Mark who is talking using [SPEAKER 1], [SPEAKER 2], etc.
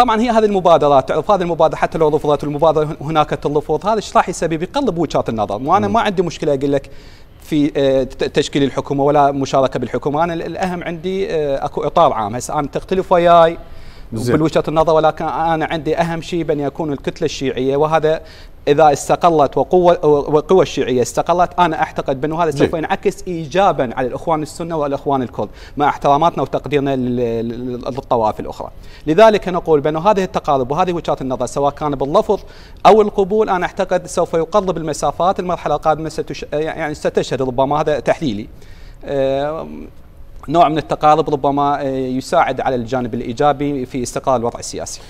[SPEAKER 1] طبعا هي هذه المبادرات تعرف هذه المبادرة حتى لو رفضت المبادرة هناك تلفظ هذا إيش راح يسبب؟ يقلب وجهات النظر. وأنا ما عندي مشكلة أقول لك في آه، تشكيل الحكومة ولا مشاركة بالحكومة. أنا الأهم عندي آه، أكو إطار عام. هسه أنا تختلف وياي بالوجهه النظر ولكن أنا عندي أهم شيء بأن يكون الكتلة الشيعية وهذا إذا استقلت وقوه وقوى الشيعية استقلت أنا أعتقد بأنه هذا سوف ينعكس ايجابا على الإخوان السنة والإخوان الكرد مع احتراماتنا وتقديرنا للطوائف الأخرى. لذلك نقول بأنه هذه التقارب وهذه وجهات النظر سواء كان باللفظ أو القبول أنا أعتقد سوف يقرب المسافات المرحلة القادمة ستش... يعني ستشهد ربما هذا تحليلي. نوع من التقارب ربما يساعد على الجانب الإيجابي في استقرار الوضع السياسي.